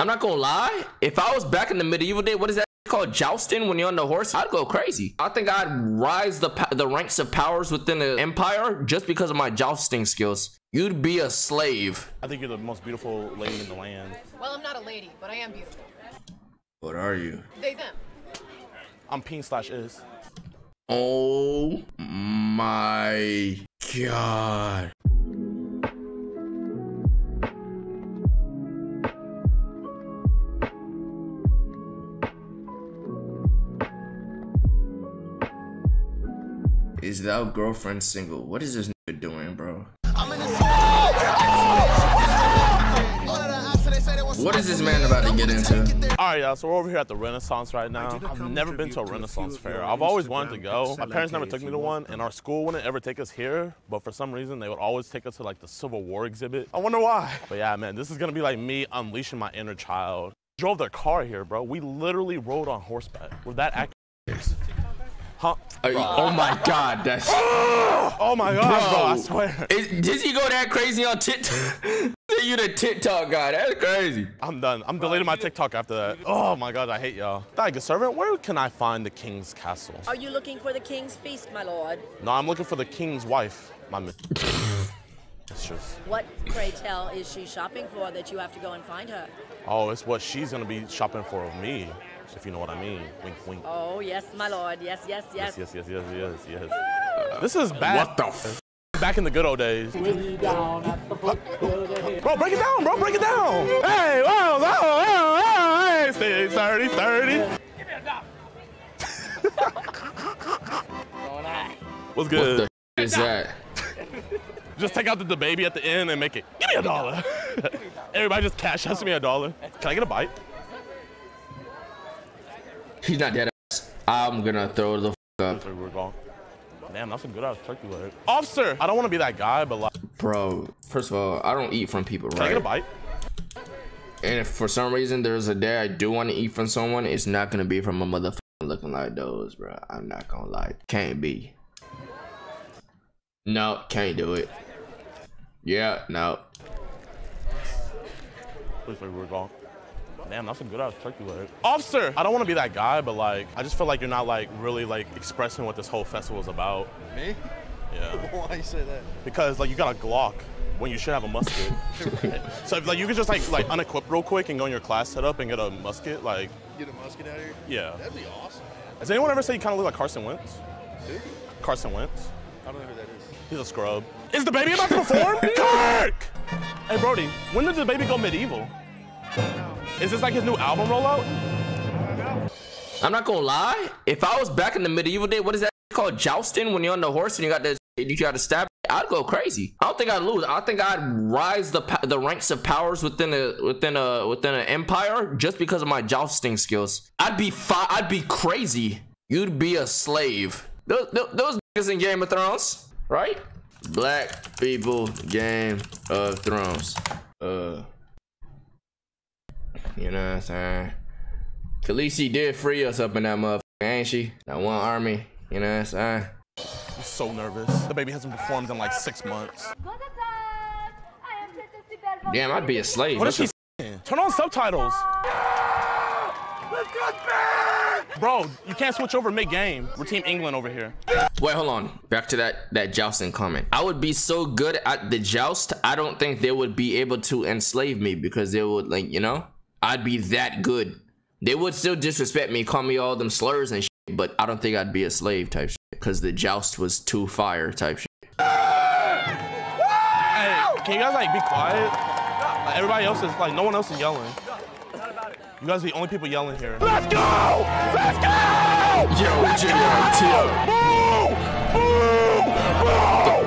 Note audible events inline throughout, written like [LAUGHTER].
I'm not gonna lie. If I was back in the medieval day, what is that called? Jousting when you're on the horse? I'd go crazy. I think I'd rise the the ranks of powers within the empire just because of my jousting skills. You'd be a slave. I think you're the most beautiful lady in the land. Well, I'm not a lady, but I am beautiful. What are you? They, them. I'm peen slash is. Oh my god. Is thou girlfriend single? What is this nigga doing, bro? What is this man about to get into? All right, y'all. So we're over here at the Renaissance right now. I've never been to a Renaissance fair. I've always wanted to go. My parents never took me to one, and our school wouldn't ever take us here. But for some reason, they would always take us to like the Civil War exhibit. I wonder why. But yeah, man, this is gonna be like me unleashing my inner child. Drove their car here, bro. We literally rode on horseback. We're that accurate. Huh? Oh, you- oh my god, that's [GASPS] Oh my god, bro, I swear. Is, did he go that crazy on TikTok? [LAUGHS] you the TikTok guy. That's crazy. I'm done. I'm deleting my TikTok after that. Oh my god, I hate y'all. Tiger servant, where can I find the king's castle? Are you looking for the king's feast, my lord? No, I'm looking for the king's wife. My mistress. What, pray tell, is she shopping for that you have to go and find her? Oh, it's what she's gonna be shopping for of me, if you know what I mean. Wink, wink. Oh, yes, my lord. Yes, yes, yes. Yes, yes, yes, yes, yes, yes. [LAUGHS] This is bad. What the f- Back in the good old days. Bro, break it down, bro, break it down. Hey, whoa, whoa, whoa, whoa, hey, stay 30, 30. [LAUGHS] What's What good? the f- is that? [LAUGHS] Just take out the, the baby at the end and make it. Give me a dollar. Everybody just cash out me a dollar. Can I get a bite? He's not dead. ass. I'm gonna throw the f- up. We're. Damn, that's a good ass turkey leg. Officer, I don't want to be that guy, but like, Bro, first of all, I don't eat from people, can I get a bite? And if for some reason there's a day I do want to eat from someone, it's not gonna be from a motherfucker looking like those, bro. I'm not gonna lie. Can't be. No, can't do it. Yeah, no. Please, we're gone. Damn, that's a good ass turkey leg. Officer, I don't want to be that guy, but like, I just feel like you're not like really like expressing what this whole festival is about. Me? Yeah. [LAUGHS] Why you say that? Because like you got a Glock when you should have a musket. [LAUGHS] so if like you could just like like unequip real quick and go in your class setup and get a musket, like Get a musket out of here? yeah. That'd be awesome, man. Has anyone ever said you kind of look like Carson Wentz? Who? Carson Wentz. I don't know who that is. He's a scrub. Is the baby about to perform? [LAUGHS] Kirk! Hey Brody, when did the baby go medieval? Is this like his new album rollout? I'm not gonna lie. If I was back in the medieval day, what is that called? Jousting when you're on the horse and you got the you got to stab. I'd go crazy. I don't think I'd lose. I think I'd rise the the ranks of powers within a within a within an empire just because of my jousting skills. I'd be fi- I'd be crazy. You'd be a slave. Those, those, niggas in Game of Thrones, right? Black people, Game of Thrones. Uh, you know what I'm saying? Khaleesi did free us up in that motherfucker, ain't she? That one army, you know what I'm saying? I'm so nervous. The baby hasn't performed in like six months. Damn, I'd be a slave. What is she saying? Turn on subtitles. Bro, you can't switch over mid-game. We're Team England over here. Wait, hold on. Back to that that jousting comment. I would be so good at the joust. I don't think they would be able to enslave me because they would like, you know, I'd be that good. They would still disrespect me, call me all them slurs and shit, but I don't think I'd be a slave type shit because the joust was too fire type shit. Hey, can you guys like be quiet? Like, everybody else is like, no one else is yelling. You guys are the only people yelling here. Let's go! Let's go! Yo, Jimmy,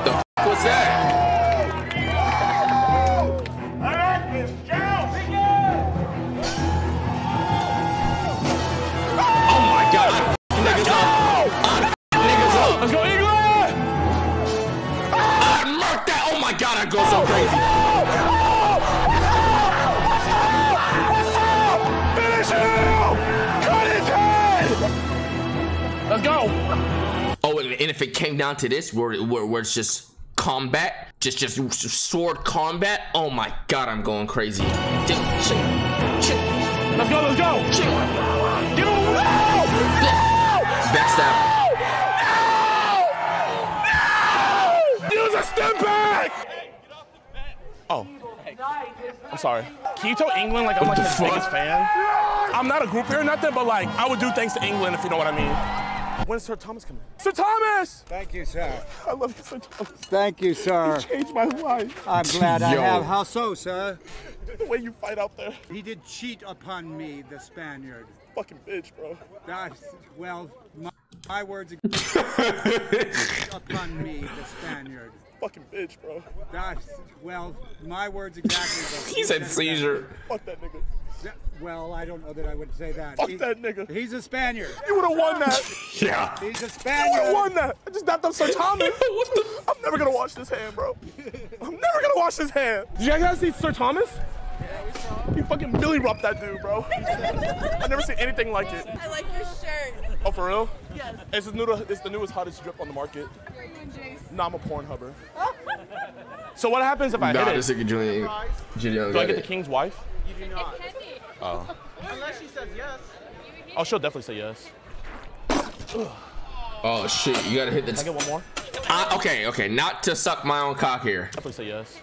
The f was that? It came down to this, where, where where it's just combat, just just sword combat. Oh my god, I'm going crazy. Just- shit, shit. Let's go, let's go. Get him. No! Backstab. Use a step back! Oh. I'm sorry. Can you tell England like I'm like the his fuck? biggest fan? I'm not a group here or nothing, but like I would do things to England if you know what I mean. When's Sir Thomas coming? Sir Thomas! Thank you, sir. I love you, Sir Thomas. Thank you, sir. Changed my life. I'm glad I have. How so, sir? The way you fight out there. He did cheat upon me, the Spaniard. Fucking bitch, bro. That's, well, my, my words [LAUGHS] upon me, the Spaniard. Fucking bitch, bro. That's, well, my words exactly. but [LAUGHS] He said seizure. Fuck that nigga. That- Well, I don't know that I would say that. Fuck He- that nigga. He's a Spaniard. You would have won that. [LAUGHS] Yeah. He's a Spaniard. You would have won that. I just dapped up Sir Thomas. [LAUGHS] What the? [LAUGHS] I'm never gonna wash this hand, bro. I'm never gonna wash this hand. Did you guys see Sir Thomas? Yeah, we saw. He fucking Billy rubbed that dude, bro. I never seen anything like it. I like your shirt. Oh, for real? Yes. It's the, new, it's the newest hottest drip on the market. Are you and Jace? Nah, I'm a porn hubber. so what happens if I Nah, hit this it? nigga Julian. Julian Do I got get the it. king's wife? Unless she says yes. Oh, she'll definitely say yes. Oh shit! You gotta hit Can I the. get one more? Uh, okay, okay. Not to suck my own cock here. Definitely say yes.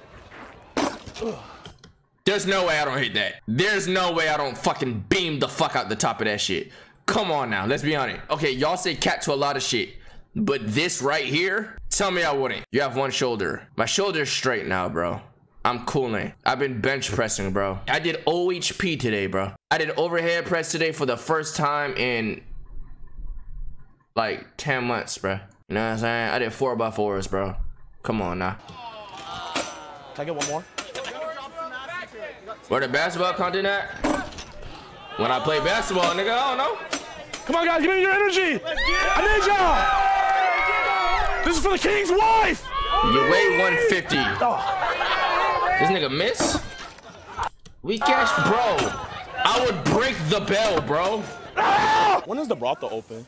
There's no way I don't hit that. There's no way I don't fucking beam the fuck out the top of that shit. Come on now, let's be honest. Okay, y'all say cat to a lot of shit, but this right here, tell me I wouldn't. You have one shoulder. My shoulder's straight now, bro. I'm cooling. I've been bench pressing, bro. I did OHP today, bro. I did overhead press today for the first time in like 10 months, bro. You know what I'm saying? I did four by fours, bro. Come on now. Can I get one more? Where the basketball content at? When I play basketball, nigga, I don't know. Come on, guys, give me your energy. I need y'all. This is for the king's wife. You weigh 150. This nigga miss? We cash, bro. I would break the bell, bro. When is the brothel open?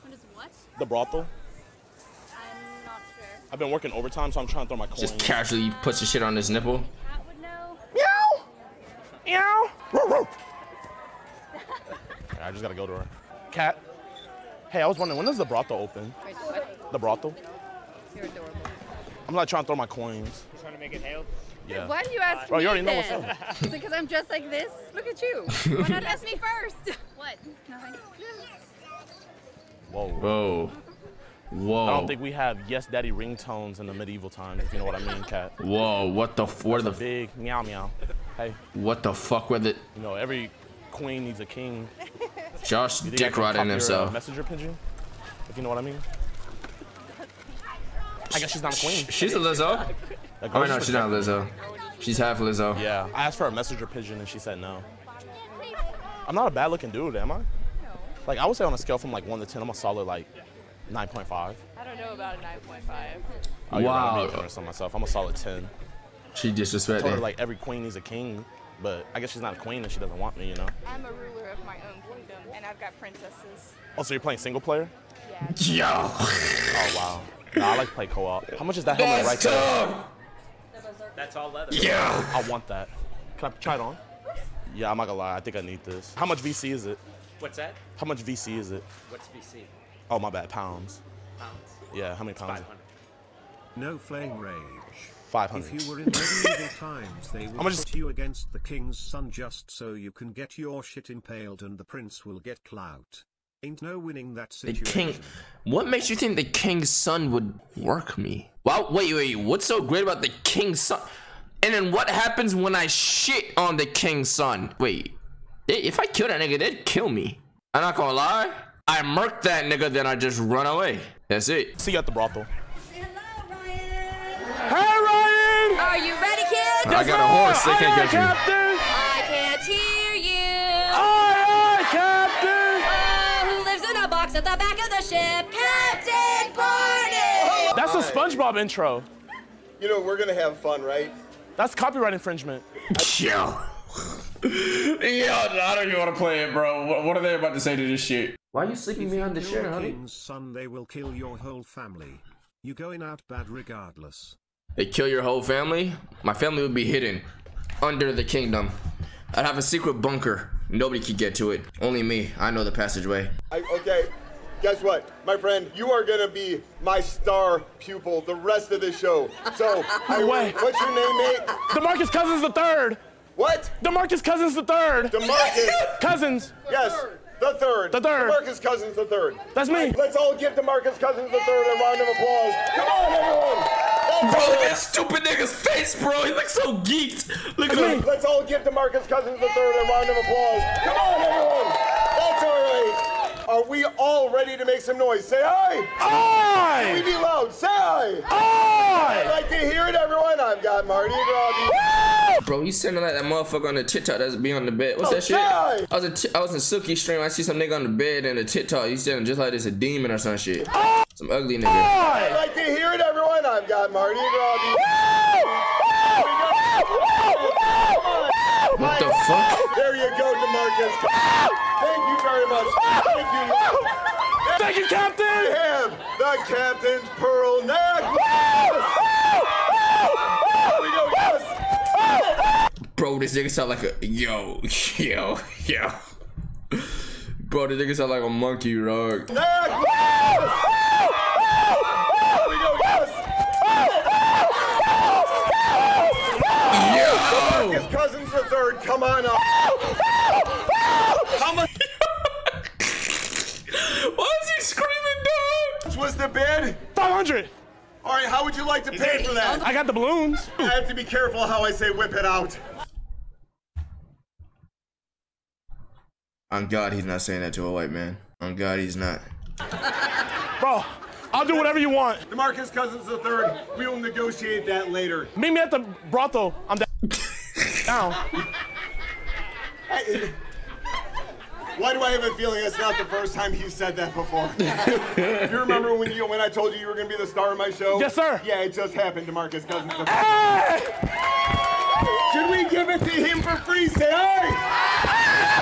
What is what? The brothel? I'm not sure. I've been working overtime, so I'm trying to throw my coins. Just casually puts the shit on his nipple. Cat would know. Meow. Meow. Roo, roo. [LAUGHS] I just gotta go to her. Cat. Hey, I was wondering when does the brothel open? Wait. The brothel. You're adorable. I'm not trying to throw my coins. Trying to make it hail. Yeah. Why do you ask Bro, me you already know what's then? up. Is [LAUGHS] it because I'm dressed like this? Look at you. [LAUGHS] Why not ask me first? What? Nothing. Whoa. Whoa. Whoa. I don't think we have yes daddy ringtones in the medieval times, if you know what I mean, cat. Whoa, what the f- where the Big meow meow. Hey, what the fuck with it? you know, every queen needs a king. Josh You think dick can riding copy your, uh, himself. messenger pigeon, if you know what I mean. I guess she's not a queen. She's a Lizzo. That Oh no, she's not rejected Lizzo. She's half Lizzo. Yeah, I asked for a messenger pigeon and she said no. I'm not a bad looking dude, am I? Like I would say on a scale from like one to ten, I'm a solid like 9.5. I don't know about a 9.5. Oh, you're I'm Wow. being generous on myself. I'm a solid 10. She told her disrespected. like every queen needs a king, but I guess she's not a queen and she doesn't want me, you know. I'm a ruler of my own kingdom, and I've got princesses. Oh, so you're playing single player? Yeah. Yo. Oh wow. Nah, I like to play co-op. How much is that helmet right there? That's all leather. Yeah. I want that. Can I try it on? Yeah, I'm not gonna lie. I think I need this. How much VC is it? What's that? How much VC is it? What's VC? Oh, my bad. Pounds. Pounds. Yeah, how many pounds? 500. No flame rage. 500. If you were in medieval [LAUGHS] times, they would I'ma just- put you against the king's son just so you can get your shit impaled and the prince will get clout. Ain't no winning that The situation. king. What makes you think the king's son would work me? Wow. Wait, wait. What's so great about the king's son? And then what happens when I shit on the king's son? Wait. If I kill that nigga, they'd kill me. I'm not gonna lie. I murk that nigga, then I just run away. That's it. See you at the brothel. Hello, Ryan. Hey, Ryan! Are you ready, kids? I got a horse. They can't get you. Captain! At the back of the ship? Captain Barney. That's a SpongeBob intro. You know, we're gonna have fun, right? That's copyright infringement. Yo. Yo, I don't even want to play it, bro. What, what are they about to say to this shit? Why are you sleeping If behind the you chair, honey? king's son, they will kill your whole family. You going out bad regardless. They kill your whole family? My family would be hidden under the kingdom. I'd have a secret bunker. Nobody could get to it. Only me. I know the passageway. I, okay, guess what? My friend, you are gonna be my star pupil the rest of the show. So, I, way. what's your name, mate? DeMarcus Cousins the third. What? DeMarcus Cousins the third. DeMarcus. [LAUGHS] Cousins. Yes, the third. The third. DeMarcus Cousins the third. That's me. Let's all give DeMarcus Cousins the third a round of applause. Come on, everyone. That's Bro, look at that stupid nigga's face, bro. He looks so geeked. Look at him. Let's all give DeMarcus Cousins the third a round of applause. Come on, everyone. That's all right. Are we all ready to make some noise? Say hi! aye. We be loud. Say aye. I'd I. like to hear it, everyone. I've got Marty Robbie. Bro, you sounding like that motherfucker on the TikTok that's be on the bed. What's Oh, that shit? I was I was in Silky stream. I see some nigga on the bed in the TikTok. He's standing just like this, a demon or some shit. Some ugly nigga. I'd like to hear it, everyone. I've got Marty Robbie. What the fuck? There you go, DeMarcus. Thank you very much. Thank you. Thank you, Captain. We have the captain's pearl necklace. We go. Yes. Bro, this nigga sound like a yo, [LAUGHS] yo, yo. Bro, this nigga sound like a monkey, dog. Necklace. We go. Yes. Yo! His cousins the third. Come on up. How much Why is he screaming, dog? Was the bid? 500. All right. How would you like to pay for that? I got the balloons. I have to be careful how I say whip it out. On God, he's not saying that to a white man. On God, he's not. [LAUGHS] Bro, I'll do whatever you want. DeMarcus Cousins the third. We will negotiate that later. Meet me at the brothel. I'm down. [LAUGHS] down. I- why do I have a feeling it's not the first time you said that before? [LAUGHS] you remember when you when I told you you were gonna be the star of my show? Yes, sir. Yeah, it just happened, DeMarcus Cousins. Hey! Should we give it to him for free? Say aye.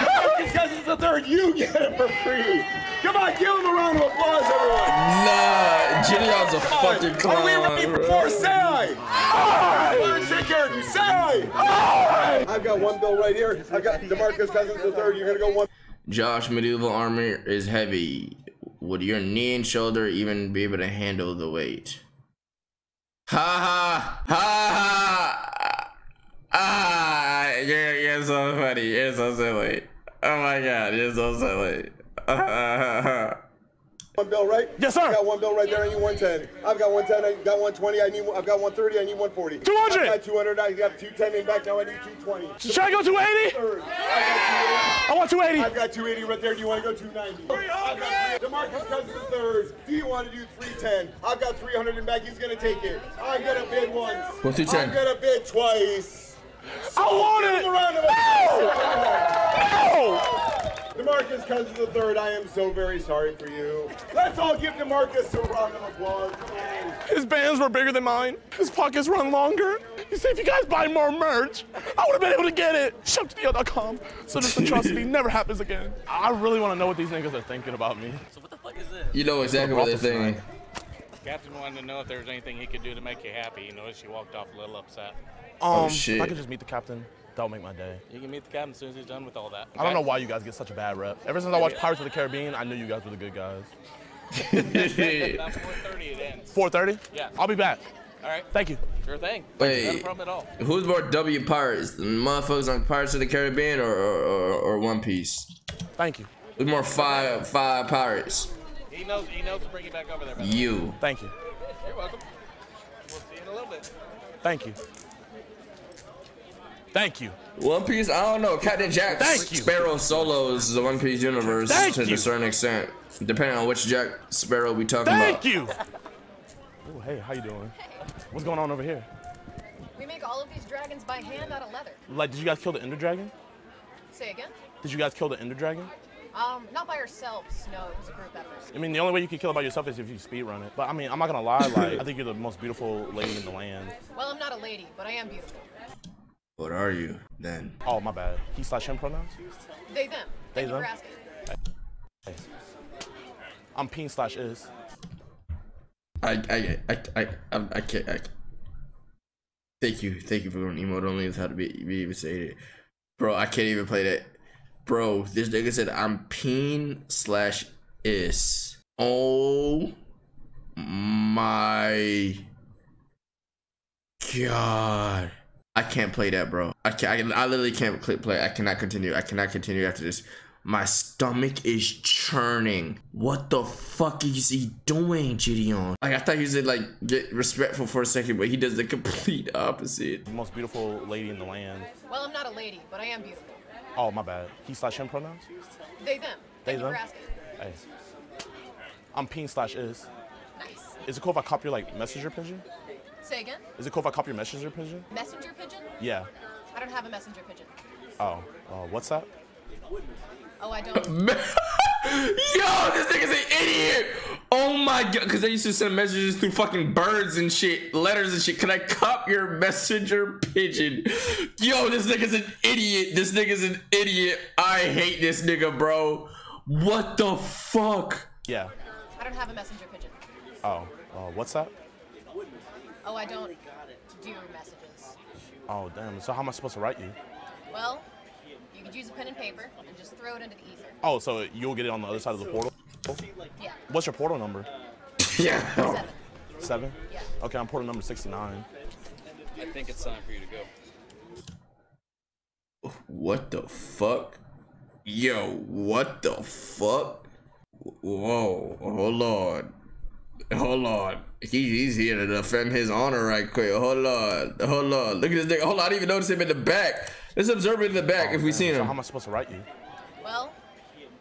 DeMarcus Cousins the third. You get it for free. Come on, give him a round of applause, everyone. Nah, JiDion's a fucking clown. Are we ready for bro. more? Say aye. Aye. Come on, shake Garrison. Say aye. I've got one bill right here. I've got DeMarcus Cousins the third. You're gonna go one. Josh, medieval armor is heavy. Would your knee and shoulder even be able to handle the weight? Ha ha ha ha! Ah, you're, you're so funny. You're so silly. Oh my god, you're so silly. [LAUGHS] One bill, right? Yes, sir. I got one bill right there. I need 110. I've got 110. I got 120. I need. I've got 130. I need 140. 200. I got 200. I got 210 in back. Now I need 220. Should I go 280? Third. I I want got 280. 280. I've got 280 right there. Do you want to go 290? I've got DeMarcus Cousins is third. Do you want to do 310? I've got 300 in back. He's gonna take it. I'm gonna bid once. Well, 210. I'm gonna bid twice. I want Give him a it. round of applause. No! DeMarcus Cousins the third. I am so very sorry for you. Let's all give DeMarcus a round of applause. Come. His bands were bigger than mine. His pockets run longer. You see, if you guys buy more merch, I would have been able to get it. Shoptodeo.com. So this atrocity never happens again. I really want to know what these niggas are thinking about me. So what the fuck is this? You know exactly what they're thinking. Captain wanted to know if there was anything he could do to make you happy. You noticed you walked off a little upset. Um, Oh, shit. If I could just meet the captain, that would make my day. You can meet the captain as soon as he's done with all that. I don't know why you guys get such a bad rep. Ever since I watched Pirates of the Caribbean, I knew you guys were the good guys. About [LAUGHS] 4:30 it ends. 4:30? Yeah. I'll be back. All right. Thank you. Sure thing. Wait. Not a problem at all. Who's more W pirates? The motherfuckers on Pirates of the Caribbean or, or, or, or One Piece? Thank you. Who's more five five pirates? He knows. He knows to bring you back over there. You. Thank you. You're welcome. We'll see you in a little bit. Thank you. Thank you. One Piece, I don't know. Captain Jack Thank you. Sparrow solos the One Piece universe Thank to you. a certain extent, depending on which Jack Sparrow we talking Thank about. Thank you. Oh, hey, how you doing? What's going on over here? We make all of these dragons by hand out of leather. Like, did you guys kill the Ender Dragon? Say again? Did you guys kill the Ender Dragon? Um, not by ourselves. No, it was a group effort. I mean, the only way you can kill it by yourself is if you speed run it. But I mean, I'm not gonna lie. Like, I think you're the most beautiful lady in the land. Well, I'm not a lady, but I am beautiful. What are you then? Oh, my bad. He slash him pronouns. They, them. They, Thank you them? for asking. I'm peen slash is. I I I I I, I can't. I, thank you, thank you for going emote only. Is how to be be able to say it. Bro, I can't even play that. Bro, this nigga said I'm peen slash is. Oh my god. I can't play that, bro. I can't. I, I literally can't play, play. I cannot continue. I cannot continue after this. My stomach is churning. What the fuck is he doing, JiDion? Like I thought he was in, like get respectful for a second, but he does the [LAUGHS] complete opposite. The most beautiful lady in the land. Well, I'm not a lady, but I am beautiful. Oh, my bad. He slash him pronouns? They, them. They, Thank you for them? asking. Hey. I'm peen slash is. Nice. Is it cool if I copy your like messenger pigeon? Say again? Is it cool if I copy your messenger pigeon? Messenger pigeon? Yeah. I don't have a messenger pigeon. Oh. Uh, what's that? Oh, I don't. [LAUGHS] Yo, this nigga's an idiot. Oh my god, because they used to send messages through fucking birds and shit, letters and shit. Can I cop your messenger pigeon? Yo, this nigga's an idiot. This nigga's an idiot. I hate this nigga, bro. What the fuck? Yeah. I don't have a messenger pigeon. Oh. Uh, what's that? Oh, I don't do your messages. Oh, damn. So how am I supposed to write you? Well, you could use a pen and paper and just throw it into the ether. Oh, so you'll get it on the other side of the portal? Yeah. What's your portal number? [LAUGHS] Yeah. Seven. Seven? Yeah. Okay, I'm portal number 69. I think it's time for you to go. What the fuck? Yo, what the fuck? Whoa, hold on. Hold on. He, he's here to defend his honor right quick. Hold on. Hold on. Look at this nigga. Hold on. I didn't even notice him in the back. Let's observe him in the back oh, if we seen So him. how am I supposed to write you? Well,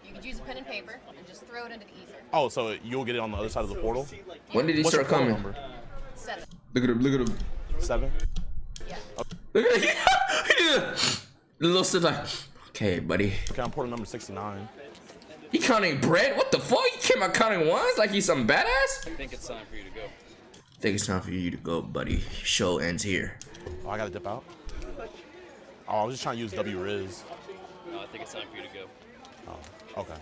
you could use a pen and paper and just throw it into the ether. Oh, so you'll get it on the other side of the portal? When did he What's your start portal coming? number? Seven. Look at him. Look at him. Seven? Yeah. Look at him. The little stuff like, okay, buddy. Okay, I'm portal number 69. He counting bread? What the fuck? He came out counting ones like he's some badass? I think it's time for you to go. I think it's time for you to go, buddy. Show ends here. Oh, I gotta dip out? Oh, I was just trying to use W Riz. No, I think it's time for you to go. Oh, okay.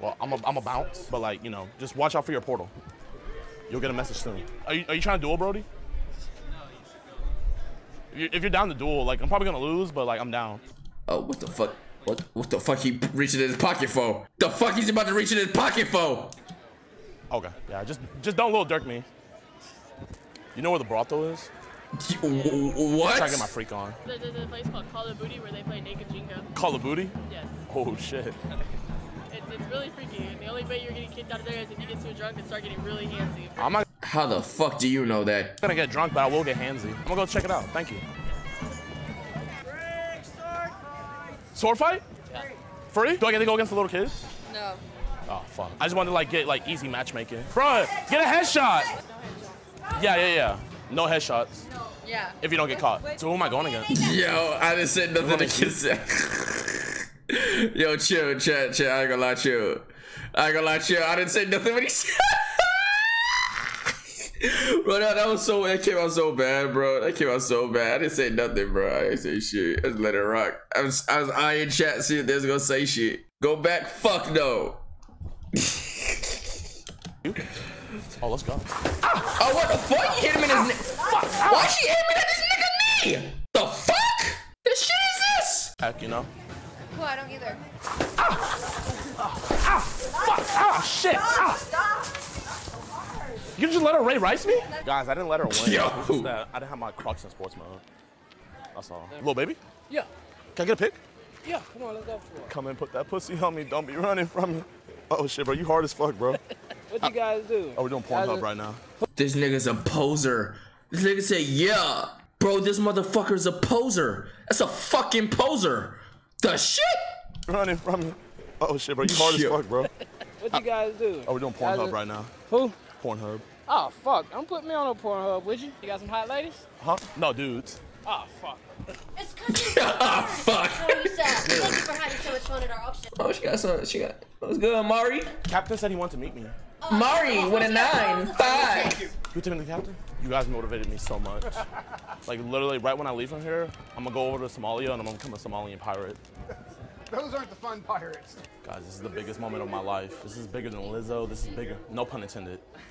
Well, I'm a, I'm a bounce, but like, you know, just watch out for your portal. You'll get a message soon. Are you, are you trying to duel, Brody? If you're, if you're down to duel, like, I'm probably gonna lose, but like, I'm down. Oh, what the fuck? What what the fuck he reaching in his pocket for? The fuck he's about to reach in his pocket for? Okay, yeah, just just don't little Dirk me. You know where the brothel is? [LAUGHS] What? Try to get my freak on. There's a place called Call of Booty where they play naked Jenga. Call of Booty? Yes. Oh shit. It's, it's really freaky, and the only way you're getting kicked out of there is if you get too drunk and start getting really handsy. I'm not How the fuck do you know that? I'm gonna get drunk, but I will get handsy. I'm gonna go check it out. Thank you. Sword fight? Free? Do I get to go against the little kids? No. Oh fuck. I just wanted to like get like easy matchmaking. Bro, get a headshot. Yeah, yeah, yeah. No headshots. Yeah. If you don't get caught. So who am I going against? Yo, I didn't say nothing to kids. [LAUGHS] Yo, chill, chill, chill. I ain't gonna lie, chill. I ain't gonna lie, chill. I didn't say nothing when he said. [LAUGHS] bro, that, that was so. That came out so bad, bro. That came out so bad. I didn't say nothing, bro. I didn't say shit. I just let it rock. I was, I was eyeing chat, see if they was gonna say shit. Go back, fuck no. [LAUGHS] Oh, let's go. Oh, what the fuck? You hit him in his neck. Why she hit me at this nigga knee? The fuck? The shit is this? Heck, you know. Cool, I don't either. Ah, shit. Ah. You just let her Ray Rice me? Guys, I didn't let her win. Yo. It's just that I didn't have my Crocs in sports mode. That's all. Little baby? Yeah. Can I get a pic? Yeah. Come on, let's go for it. Come and put that pussy on me. Don't be running from me. Oh shit, bro, you hard as fuck, bro. [LAUGHS] What you guys do? Oh, we're doing Pornhub right now. This nigga's a poser. This nigga said, yeah. Bro, this motherfucker's a poser. That's a fucking poser. The shit? Running from me. Oh shit, bro, you hard as fuck, bro. [LAUGHS] What you guys do? Oh, we're doing Pornhub are- right now. Who? Pornhub. Oh, fuck. Don't put me on no Pornhub, would you? You got some hot ladies? Huh? No, dudes. Oh, fuck. It's because you're [LAUGHS] ah, fuck. Thank you for having so much fun at our auction. Oh, she got some. She got. What's good, Mari? Captain said he wanted to meet me. Uh, oh, Mari oh, with a nine, oh, five. Who took me to the captain? You guys motivated me so much. [LAUGHS] like literally, right when I leave from here, I'm gonna go over to Somalia and I'm gonna become a Somalian pirate. Those aren't the fun pirates. Guys, this is the biggest moment of my life. This is bigger than Lizzo. This is bigger. No pun intended. [LAUGHS]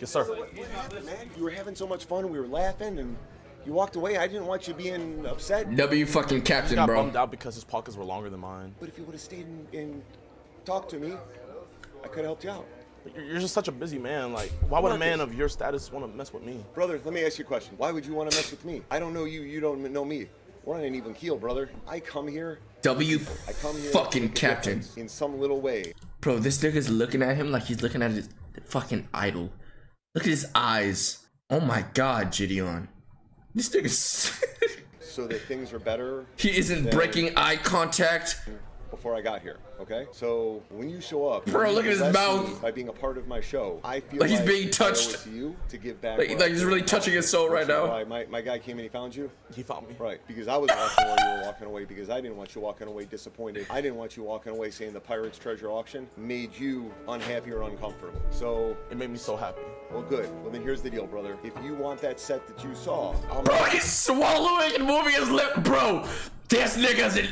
yes, sir. Man, you were having so much fun. We were laughing, and You walked away. I didn't want you being upset. W fucking He captain, got bro. bummed out because his pockets were longer than mine. But if you would have stayed and, and talked to me, I could have helped you out. But You're you're just such a busy man. Like, why would a man of your status want to mess with me? Brother, let me ask you a question. Why would you want to mess with me? I don't know you. You don't know me. We're on an even keel, brother. I come here. W I come here. fucking to make a captain. In some little way. Bro, this nigga's looking at him like he's looking at his fucking idol. Look at his eyes. Oh my god, JiDion. This nigga's. [LAUGHS] so that things are better. he isn't breaking eye contact. Before I got here, okay? So when you show up, Bro, look at his mouth. By being a part of my show, I feel Like he's being touched. to you to give back. Like- like he's really touching his soul right now. why My, my guy came and he found you. He found me. Right, because I was walking away, you were walking away. Because I didn't want you walking away disappointed. I didn't want you walking away saying the Pirates Treasure Auction made you unhappy or uncomfortable. So It made me so happy. well, good. Well, then here's the deal, brother. If you want that set that you saw, I'll Bro, he's swallowing and moving his lip. Bro, this nigga's an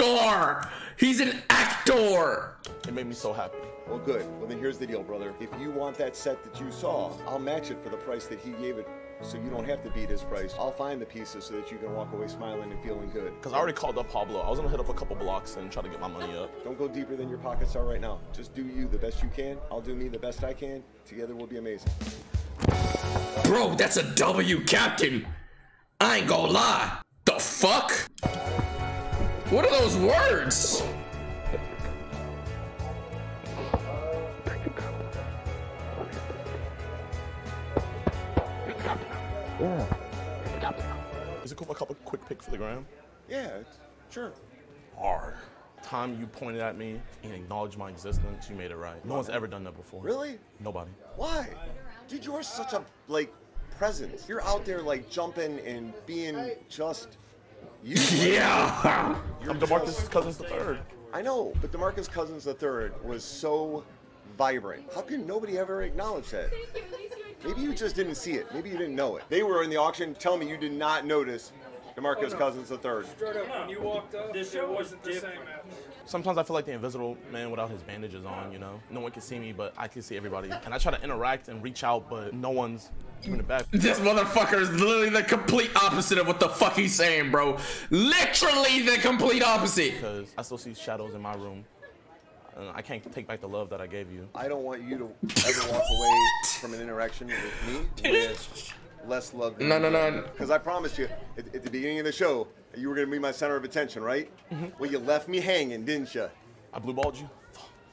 actor. He's an actor. It made me so happy. Well, good. Well, then here's the deal, brother. If you want that set that you saw, I'll match it for the price that he gave it, so you don't have to beat his price. I'll find the pieces so that you can walk away smiling and feeling good. Because I already called up Pablo. I was gonna hit up a couple blocks and try to get my money up. Don't go deeper than your pockets are right now. Just do you the best you can. I'll do me the best I can. Together we'll be amazing. Bro, that's a W captain. I ain't gonna lie. The fuck? What are those words? Is it cool if I call a quick pick for the gram? Yeah, sure. Hard. Time you pointed at me and acknowledged my existence, you made it right. No one's ever done that before. Really? Nobody. Why? Dude, you are such a like presence. You're out there like jumping and being just you. [LAUGHS] Yeah. I'm DeMarcus Cousins the third. I know, but DeMarcus Cousins III was so vibrant. How can nobody ever acknowledge that? Maybe you just didn't see it. Maybe you didn't know it. They were in the auction. Tell me you did not notice DeMarcus oh, Cousins III. Straight up, when you walked up, this it wasn't the same. Sometimes I feel like the invisible man without his bandages on, you know? No one can see me, but I can see everybody. And I try to interact and reach out, but no one's giving it back. [LAUGHS] This motherfucker is literally the complete opposite of what the fuck he's saying, bro. Literally the complete opposite. Because I still see shadows in my room. And I can't take back the love that I gave you. I don't want you to ever walk away from an interaction with me [LAUGHS] with less love. Than No, no, no. Because I promised you at, at the beginning of the show you were going to be my center of attention, right? Mm-hmm. Well, you left me hanging, didn't you? I blue balled you?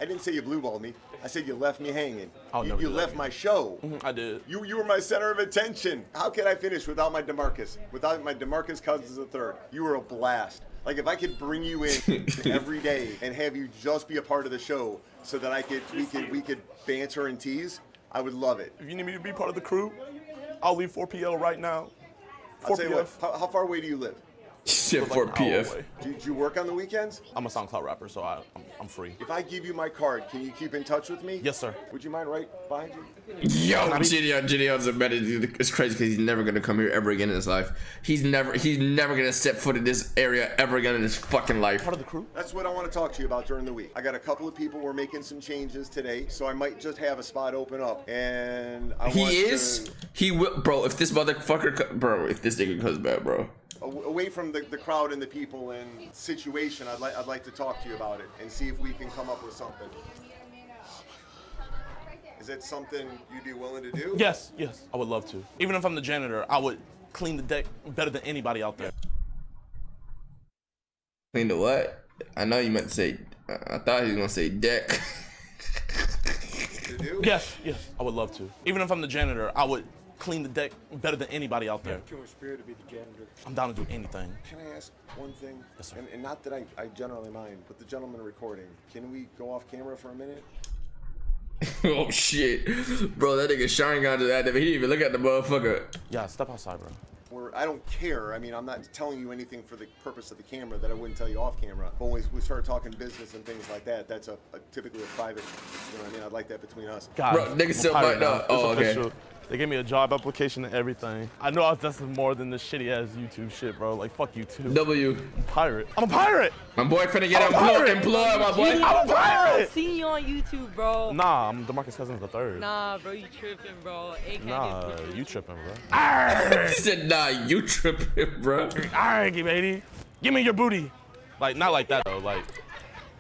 I didn't say you blue balled me. I said you left me hanging. Oh, I'll you you left again. my show. Mm-hmm, I did. You you were my center of attention. How could I finish without my Demarcus? Without my Demarcus Cousins the third? You were a blast. Like if I could bring you in [LAUGHS] every day and have you just be a part of the show, so that I could we could we could banter and tease, I would love it. If you need me to be part of the crew, I'll leave 4PL right now. I'll tell you what. 4PF. How, how far away do you live? [LAUGHS] Shit Like for an hour PF. away. Do, do you work on the weekends? I'm a SoundCloud rapper, so I, I'm, I'm free. If I give you my card, can you keep in touch with me? Yes, sir. Would you mind right behind you? Yo, JiDion, JiDion's a better dude. It's crazy because he's never gonna come here ever again in his life. He's never, he's never gonna step foot in this area ever again in his fucking life. Part of the crew? That's what I want to talk to you about during the week. I got a couple of people. We're making some changes today, so I might just have a spot open up. And I He want is, to, he will, bro. If this motherfucker, bro, if this nigga comes back, bro. A- away from the, the crowd and the people and situation, I'd like I'd like to talk to you about it and see if we can come up with something. Is that something you'd be willing to do? Yes, yes, I would love to. Even if I'm the janitor, I would clean the deck better than anybody out there. Clean the what? I know you meant to say. I thought he was gonna say deck. To do? Yes, yes, I would love to. Even if I'm the janitor, I would clean the deck better than anybody out there. Too much spirit to be the janitor. I'm down to do anything. Can I ask one thing? Yes, sir. And, and not that I, I generally mind, but the gentleman recording, can we go off camera for a minute? [LAUGHS] oh shit, bro, that nigga Sean got to that. He didn't even look at the motherfucker. Yeah, step outside, bro. Or I don't care. I mean, I'm not telling you anything for the purpose of the camera that I wouldn't tell you off camera. But when we, we start talking business and things like that, that's a, a typically a private. You know what I mean? I'd like that between us. God, Bro, nigga still pirate might now. not- oh, It's okay. official. They gave me a job application and everything. I know I was destined more than this shitty ass YouTube shit, bro. Like fuck YouTube. W. I'm pirate. I'm a pirate. My boy finna get I'm a employed, pirate. employed, my boy. I'm a pirate. Seen you on YouTube, bro. Nah, I'm Demarcus Cousins the third. Nah, bro, you tripping, bro. AK Nah, you tripping, bro. [LAUGHS] he said, nah, you tripping, bro. Alright, baby. Give me your booty. Like, not like that though, like,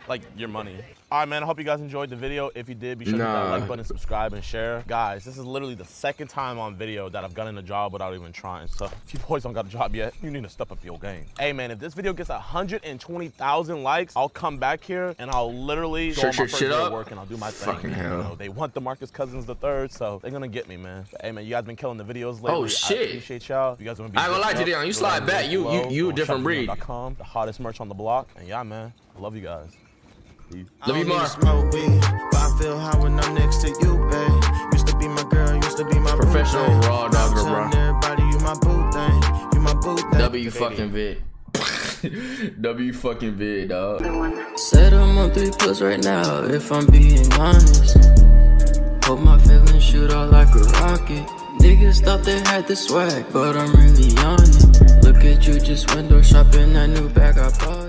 like your money. All right, man, I hope you guys enjoyed the video. If you did, be sure to hit that like button, subscribe, and share. Guys, this is literally the second time on video that I've gotten a job without even trying. So if you boys don't got a job yet, you need to step up your game. Hey, man, if this video gets 120,000 likes, I'll come back here and I'll literally go Shut on my first day up? work and I'll do my thing. Fucking You hell. know, they want the Marcus Cousins the third, so they're gonna get me, man. But, hey, man, you guys been killing the videos oh, lately. Oh, I shit. appreciate y'all. You guys want to be I ain't gonna lie, up, JiDion, you slide back. You- you- you a different breed. The hottest merch on the block. And yeah, man, I love you guys. Peace. Love you more. smoke weed, but I feel high when I'm next to you, babe. Used to be my girl, used to be my Professional thing. raw dogger, bro. everybody you my boo thing, you my boo thing. W fucking vid. [LAUGHS] w fucking vid, dog. Said I'm on three plus right now, if I'm being honest. Hope my feelings shoot out like a rocket. Niggas thought they had the swag, but I'm really on it. Look at you just window shopping that new bag I bought.